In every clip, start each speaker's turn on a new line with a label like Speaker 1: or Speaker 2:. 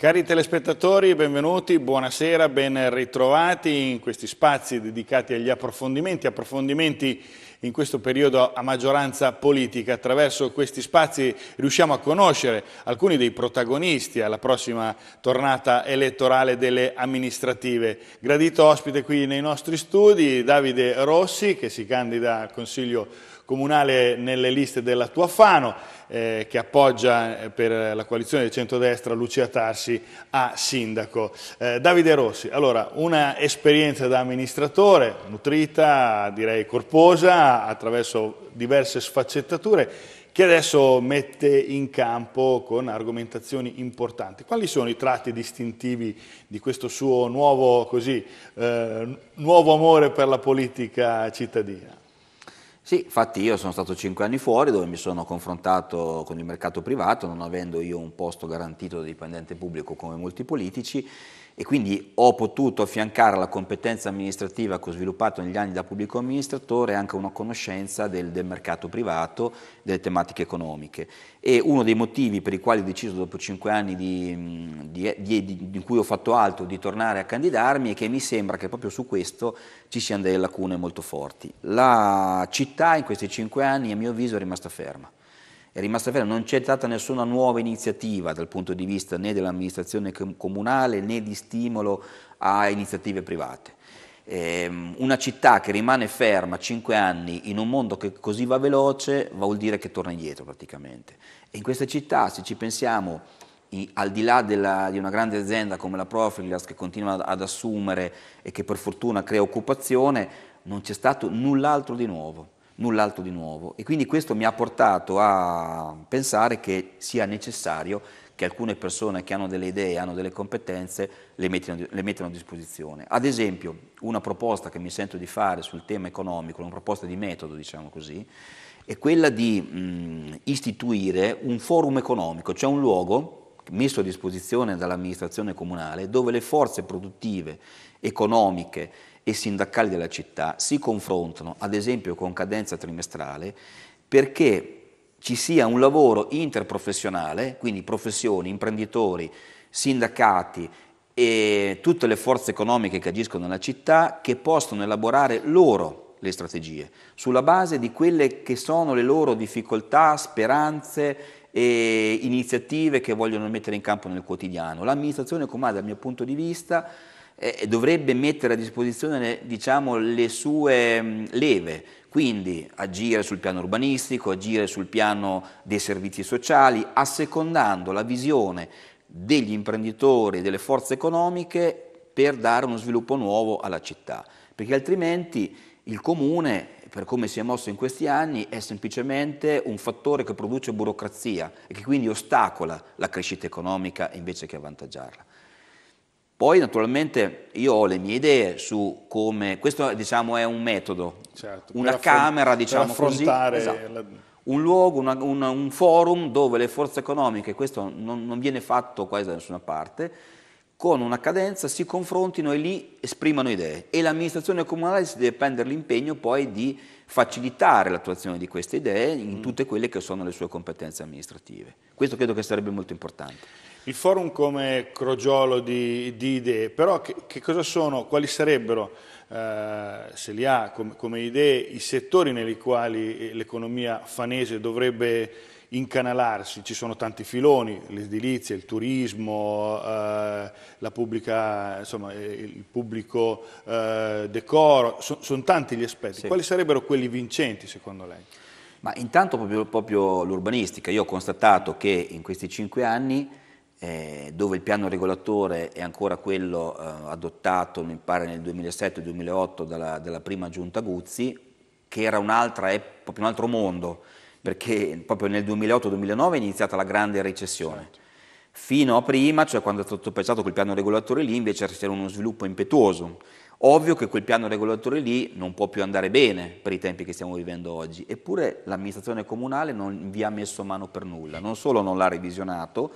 Speaker 1: Cari telespettatori, benvenuti, buonasera, ben ritrovati in questi spazi dedicati agli approfondimenti, approfondimenti in questo periodo a maggioranza politica. Attraverso questi spazi riusciamo a conoscere alcuni dei protagonisti alla prossima tornata elettorale delle amministrative. Gradito ospite qui nei nostri studi Davide Rossi che si candida al Consiglio comunale nelle liste della Tuafano eh, che appoggia eh, per la coalizione del centrodestra Lucia Tarsi a sindaco. Eh, Davide Rossi, allora una esperienza da amministratore nutrita, direi corposa, attraverso diverse sfaccettature che adesso mette in campo con argomentazioni importanti. Quali sono i tratti distintivi di questo suo nuovo, così, eh, nuovo amore per la politica cittadina?
Speaker 2: Sì, infatti io sono stato cinque anni fuori dove mi sono confrontato con il mercato privato, non avendo io un posto garantito da dipendente pubblico come molti politici e quindi ho potuto affiancare alla competenza amministrativa che ho sviluppato negli anni da pubblico amministratore anche una conoscenza del, del, mercato privato, delle tematiche economiche. E uno dei motivi per i quali ho deciso dopo cinque anni di, di, di, in cui ho fatto altro di tornare a candidarmi è che mi sembra che proprio su questo ci siano delle lacune molto forti. La città in questi cinque anni a mio avviso è rimasta ferma è rimasta ferma, non c'è stata nessuna nuova iniziativa dal punto di vista né dell'amministrazione comunale né di stimolo a iniziative private. Eh, una città che rimane ferma cinque anni in un mondo che così va veloce vuol dire che torna indietro praticamente. E in questa città, se ci pensiamo, al di là della, di una grande azienda come la Profilgas che continua ad assumere e che per fortuna crea occupazione, non c'è stato null'altro di nuovo null'altro di nuovo e quindi questo mi ha portato a pensare che sia necessario che alcune persone che hanno delle idee, hanno delle competenze, le mettano, le mettano a disposizione. Ad esempio, una proposta che mi sento di fare sul tema economico, una proposta di metodo, diciamo così, è quella di mh, istituire un forum economico, cioè un luogo messo a disposizione dall'amministrazione comunale dove le forze produttive, economiche, e sindacali della città si confrontano, ad esempio con cadenza trimestrale, perché ci sia un lavoro interprofessionale, quindi professioni, imprenditori, sindacati e tutte le forze economiche che agiscono nella città che possono elaborare loro le strategie, sulla base di quelle che sono le loro difficoltà, speranze e iniziative che vogliono mettere in campo nel quotidiano. L'amministrazione comunale, dal mio punto di vista, eh, dovrebbe mettere a disposizione diciamo, le sue mh, leve, quindi agire sul piano urbanistico, agire sul piano dei servizi sociali, assecondando la visione degli imprenditori delle forze economiche per dare uno sviluppo nuovo alla città, perché altrimenti il comune, per come si è mosso in questi anni, è semplicemente un fattore che produce burocrazia e che quindi ostacola la crescita economica invece che avvantaggiarla. Poi naturalmente io ho le mie idee su come, questo diciamo è un metodo, certo, una camera diciamo così, esatto, la... un luogo, una, una, un forum dove le forze economiche, questo non, non viene fatto quasi da nessuna parte, con una cadenza si confrontino e lì esprimano idee e l'amministrazione comunale si deve prendere l'impegno poi di facilitare l'attuazione di queste idee in mm. tutte quelle che sono le sue competenze amministrative. Questo credo che sarebbe molto importante.
Speaker 1: Il forum come crogiolo di, di idee, però che, che, cosa sono, quali sarebbero, eh, se li ha come, come idee, i settori nei quali l'economia fanese dovrebbe incanalarsi, ci sono tanti filoni, l'edilizia, il turismo, eh, la pubblica, insomma, eh, il pubblico eh, decoro, so, sono tanti gli aspetti. Sì. Quali sarebbero quelli vincenti secondo lei?
Speaker 2: Ma intanto proprio, proprio l'urbanistica, io ho constatato che in questi cinque anni eh, dove il piano regolatore è ancora quello eh, adottato, mi pare nel 2007-2008 dalla, dalla, prima giunta Guzzi, che era un'altra, proprio un altro mondo, perché proprio nel 2008-2009 è iniziata la grande recessione. Certo. Fino a prima, cioè quando è stato pensato quel piano regolatore lì, invece c'era uno sviluppo impetuoso. Ovvio che quel piano regolatore lì non può più andare bene per i tempi che stiamo vivendo oggi, eppure l'amministrazione comunale non vi ha messo mano per nulla, non solo non l'ha revisionato,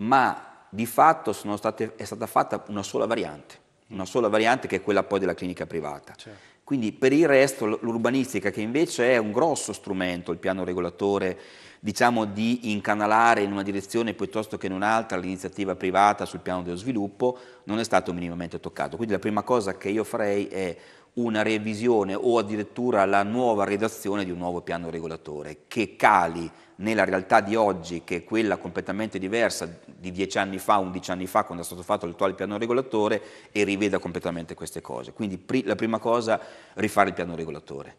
Speaker 2: ma di fatto state, è stata fatta una sola variante, una sola variante che è quella poi della clinica privata. Certo. Quindi per il resto l'urbanistica, che invece è un grosso strumento, il piano regolatore, diciamo di incanalare in una direzione piuttosto che in un'altra l'iniziativa privata sul piano dello sviluppo, non è stato minimamente toccato. Quindi la prima cosa che io farei è una revisione o addirittura la nuova redazione di un nuovo piano regolatore che cali nella realtà di oggi, che è quella completamente diversa di dieci anni fa, undici anni fa, quando è stato fatto l'attuale piano regolatore, e riveda completamente queste cose. Quindi la prima cosa, rifare il piano regolatore.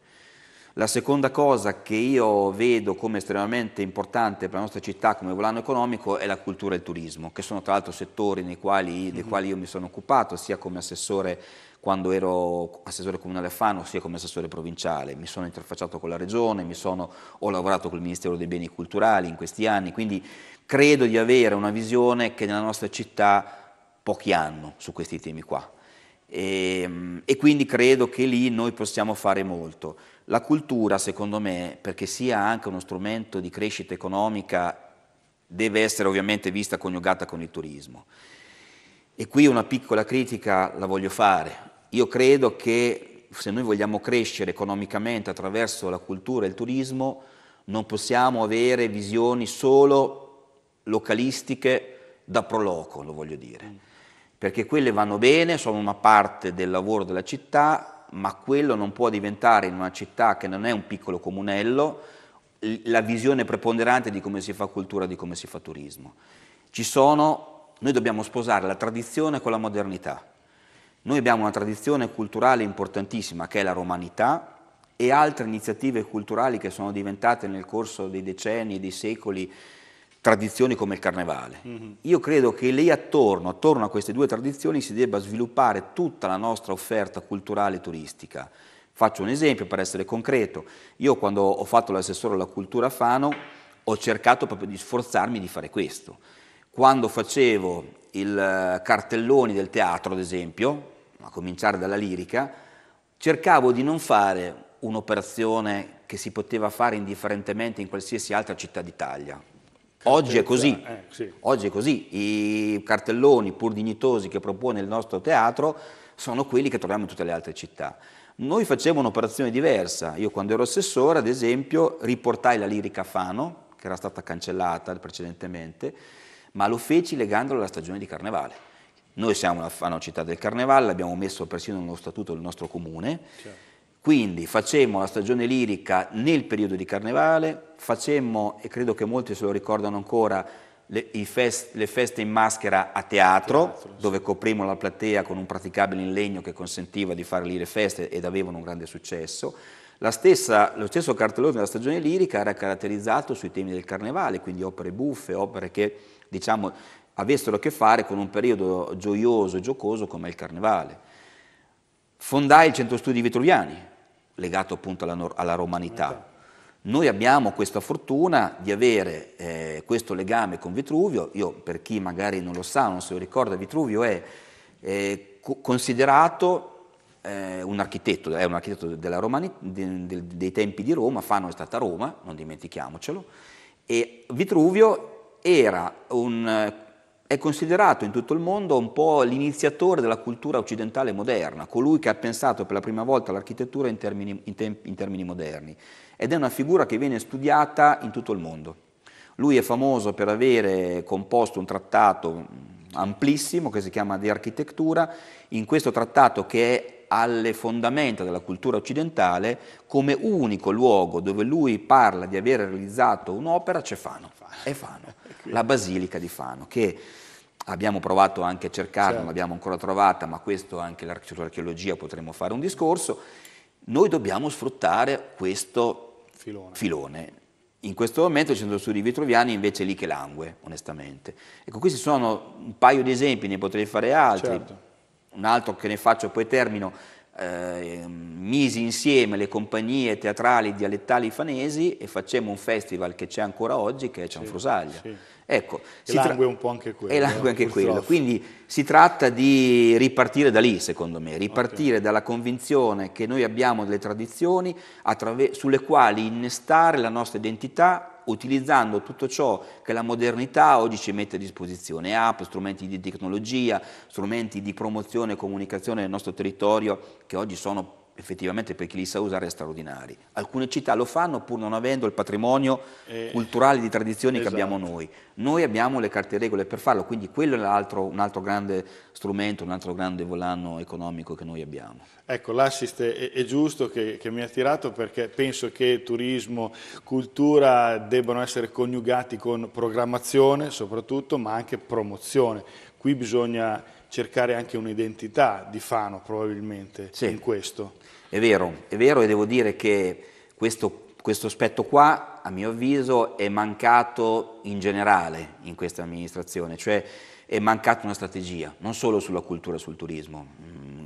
Speaker 2: La seconda cosa che io vedo come estremamente importante per la nostra città come volano economico è la cultura e il turismo, che sono tra l'altro settori nei quali, dei quali io mi sono occupato, sia come assessore quando ero assessore comunale a Fano sia come assessore provinciale, mi sono interfacciato con la regione, sono, ho lavorato col Ministero dei Beni Culturali in questi anni, quindi credo di avere una visione che nella nostra città pochi hanno su questi temi qua. E, ehm, e quindi credo che lì noi possiamo fare molto. La cultura, secondo me, perché sia anche uno strumento di crescita economica, deve essere ovviamente vista coniugata con il turismo. E qui una piccola critica la voglio fare. Io credo che se noi vogliamo crescere economicamente attraverso la cultura e il turismo, non possiamo avere visioni solo localistiche da proloco, lo voglio dire. Perché quelle vanno bene, sono una parte del lavoro della città, ma quello non può diventare in una città che non è un piccolo comunello la visione preponderante di come si fa cultura, di come si fa turismo. Ci sono, noi dobbiamo sposare la tradizione con la modernità. Noi abbiamo una tradizione culturale importantissima che è la romanità e altre iniziative culturali che sono diventate nel corso dei decenni e dei secoli tradizioni come il carnevale. Mm -hmm. Io credo che lì attorno, attorno a queste due tradizioni si debba sviluppare tutta la nostra offerta culturale e turistica. Faccio un esempio per essere concreto. Io quando ho fatto l'assessore alla cultura a Fano ho cercato proprio di sforzarmi di fare questo. Quando facevo i eh, cartelloni del teatro, ad esempio, a cominciare dalla lirica, cercavo di non fare un'operazione che si poteva fare indifferentemente in qualsiasi altra città d'Italia. Oggi è così, eh, sì. oggi è così, i cartelloni pur dignitosi che propone il nostro teatro sono quelli che troviamo in tutte le altre città. Noi facevamo un'operazione diversa, io quando ero assessore ad esempio riportai la lirica a Fano, che era stata cancellata precedentemente, ma lo feci legandola alla stagione di Carnevale. Noi siamo una, città del Carnevale, l'abbiamo messo persino nello statuto del nostro comune, certo. quindi facemmo la stagione lirica nel periodo di Carnevale, facemmo, e credo che molti se lo ricordano ancora, le, fest, le feste in maschera a teatro, teatro dove sì. coprimmo la platea con un praticabile in legno che consentiva di fare lì le feste ed avevano un grande successo. Stessa, lo stesso cartellone della stagione lirica era caratterizzato sui temi del carnevale, quindi opere buffe, opere che diciamo, avessero a che fare con un periodo gioioso e giocoso come il Carnevale. Fondai il Centro Studi Vitruviani, legato appunto alla, alla romanità. Noi abbiamo questa fortuna di avere eh, questo legame con Vitruvio, io per chi magari non lo sa, non se lo ricorda, Vitruvio è eh, considerato eh, un architetto, è un architetto Romani, de, de, dei tempi di Roma, Fano è stata Roma, non dimentichiamocelo, e Vitruvio era un è considerato in tutto il mondo un po' l'iniziatore della cultura occidentale moderna, colui che ha pensato per la prima volta l'architettura in, in, in termini moderni ed è una figura che viene studiata in tutto il mondo. Lui è famoso per avere composto un trattato amplissimo che si chiama di architettura, in questo trattato che è alle fondamenta della cultura occidentale, come unico luogo dove lui parla di aver realizzato un'opera c'è Fano, è Fano, la Basilica di Fano, che Abbiamo provato anche a cercarla, certo. non l'abbiamo ancora trovata, ma questo anche sull'archeologia potremmo fare un discorso. Noi dobbiamo sfruttare questo filone. filone. In questo momento il Centro Studi Vitruviani invece è lì che langue, onestamente. Ecco, questi sono un paio di esempi, ne potrei fare altri. Certo. Un altro che ne faccio poi termino, eh, misi insieme le compagnie teatrali dialettali fanesi e facemmo un festival che c'è ancora oggi, che è Cianfrusaglia. Sì, sì
Speaker 1: Ecco, e langue un po' anche quello.
Speaker 2: E langue anche quello. Quindi si tratta di ripartire da lì, secondo me, ripartire okay. dalla convinzione che noi abbiamo delle tradizioni sulle quali innestare la nostra identità utilizzando tutto ciò che la modernità oggi ci mette a disposizione, app, strumenti di tecnologia, strumenti di promozione e comunicazione del nostro territorio che oggi sono effettivamente per chi li sa usare straordinari. Alcune città lo fanno pur non avendo il patrimonio eh, culturale di tradizioni esatto. che abbiamo esatto. noi. Noi abbiamo le carte regole per farlo, quindi quello è un altro, un altro grande strumento, un altro grande volano economico che noi abbiamo.
Speaker 1: Ecco, l'assist è, è giusto che, che, mi ha attirato perché penso che turismo, cultura debbano essere coniugati con programmazione soprattutto, ma anche promozione. Qui bisogna cercare anche un'identità di Fano probabilmente sì. in questo.
Speaker 2: È vero, è vero e devo dire che questo, questo aspetto qua, a mio avviso, è mancato in generale in questa amministrazione, cioè è mancata una strategia, non solo sulla cultura e sul turismo.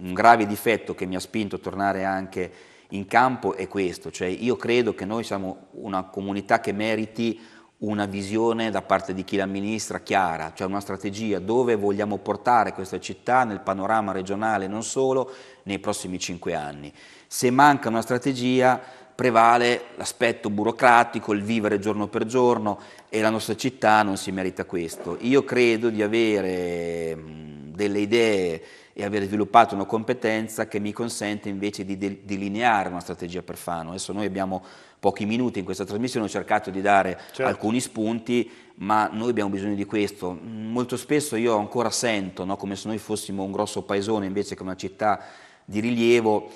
Speaker 2: Un grave difetto che mi ha spinto a tornare anche in campo è questo, cioè io credo che noi siamo una comunità che meriti una visione da parte di chi l'amministra chiara, cioè una strategia dove vogliamo portare questa città nel panorama regionale non solo nei prossimi cinque anni. Se manca una strategia prevale l'aspetto burocratico, il vivere giorno per giorno e la nostra città non si merita questo. Io credo di avere delle idee e aver sviluppato una competenza che mi consente invece di delineare una strategia per Fano. Adesso noi abbiamo pochi minuti in questa trasmissione, ho cercato di dare certo. alcuni spunti, ma noi abbiamo bisogno di questo. Molto spesso io ancora sento, no, come se noi fossimo un grosso paesone invece che una città di rilievo,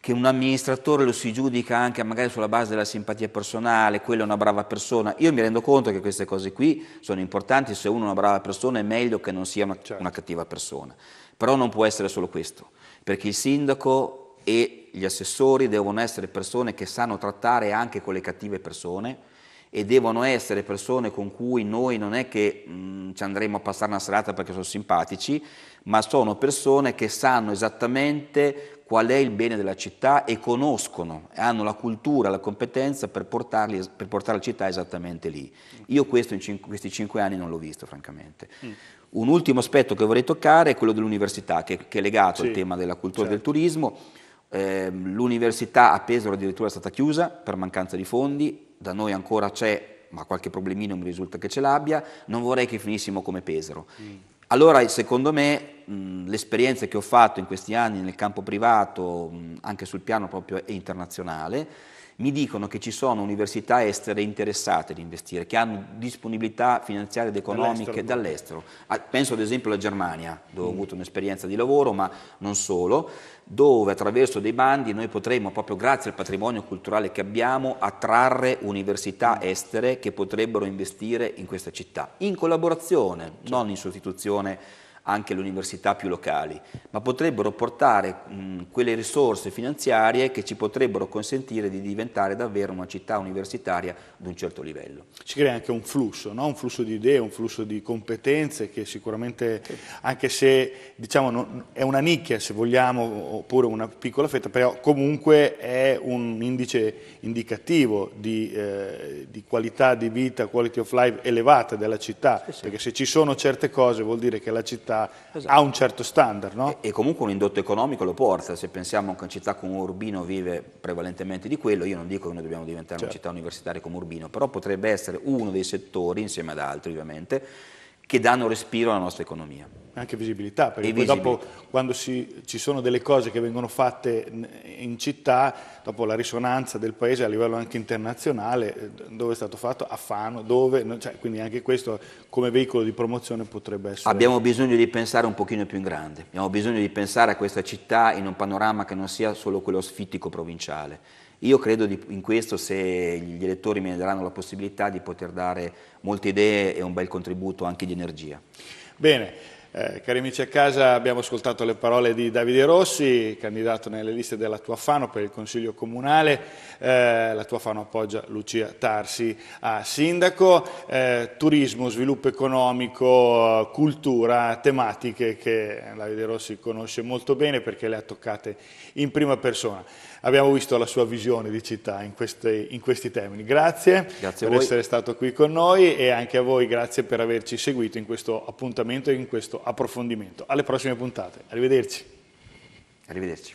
Speaker 2: che un amministratore lo si giudica anche magari sulla base della simpatia personale, quella è una brava persona. Io mi rendo conto che queste cose qui sono importanti, se uno è una brava persona è meglio che non sia una, certo. una cattiva persona. Però non può essere solo questo, perché il sindaco e gli assessori devono essere persone che sanno trattare anche con le cattive persone, e devono essere persone con cui noi non è che mh, mm, ci andremo a passare una serata perché sono simpatici, ma sono persone che sanno esattamente qual è il bene della città e conoscono, hanno la cultura, la competenza per, portarli, per portare la città esattamente lì. Io questo in cinque, questi cinque anni non l'ho visto, francamente. Mm. Un ultimo aspetto che vorrei toccare è quello dell'università, che, che, è legato sì, al tema della cultura certo. del turismo. Eh, L'università a Pesaro addirittura è stata chiusa per mancanza di fondi, da noi ancora c'è, ma qualche problemino mi risulta che ce l'abbia, non vorrei che finissimo come Pesaro. Mm. Allora, secondo me, l'esperienza che ho fatto in questi anni nel campo privato, mh, anche sul piano proprio internazionale, mi dicono che ci sono università estere interessate ad investire, che hanno disponibilità finanziarie ed economiche dall'estero. Ah, penso ad esempio alla Germania, dove mm. ho avuto un'esperienza di lavoro, ma non solo, dove attraverso dei bandi noi potremo, proprio grazie al patrimonio culturale che abbiamo, attrarre università estere che potrebbero investire in questa città, in collaborazione, certo. non in sostituzione anche le università più locali, ma potrebbero portare mh, quelle risorse finanziarie che ci potrebbero consentire di diventare davvero una città universitaria di un certo livello.
Speaker 1: Si crea anche un flusso, no? un flusso di idee, un flusso di competenze che sicuramente, anche se diciamo, non, è una nicchia se vogliamo, oppure una piccola fetta, però comunque è un indice indicativo di, eh, di qualità di vita, quality of life elevata della città, sì, sì. perché se ci sono certe cose vuol dire che la città città esatto. ha un certo standard. No?
Speaker 2: E, e, comunque un indotto economico lo porta, se pensiamo che una città come Urbino vive prevalentemente di quello, io non dico che noi dobbiamo diventare certo. una città universitaria come Urbino, però potrebbe essere uno dei settori, insieme ad altri ovviamente, che danno respiro alla nostra economia.
Speaker 1: Anche visibilità, perché poi visibilità. dopo quando si, ci sono delle cose che vengono fatte in città, dopo la risonanza del paese a livello anche internazionale, eh, dove è stato fatto, a Fano, dove, cioè, quindi anche questo come veicolo di promozione potrebbe essere...
Speaker 2: Abbiamo bisogno di pensare un pochino più in grande, abbiamo bisogno di pensare a questa città in un panorama che non sia solo quello sfittico provinciale io credo di, in questo se gli elettori mi daranno la possibilità di poter dare molte idee e un bel contributo anche di energia.
Speaker 1: Bene. Eh, cari amici a casa, abbiamo ascoltato le parole di Davide Rossi, candidato nelle liste della Tua Fano per il Consiglio Comunale. Eh, la Tua Fano appoggia Lucia Tarsi a sindaco. Eh, turismo, sviluppo economico, cultura, tematiche che Davide Rossi conosce molto bene perché le ha toccate in prima persona abbiamo visto la sua visione di città in, queste, in questi termini. Grazie, grazie per essere stato qui con noi e anche a voi grazie per averci seguito in questo appuntamento e in questo approfondimento. Alle prossime puntate. Arrivederci.
Speaker 2: Arrivederci.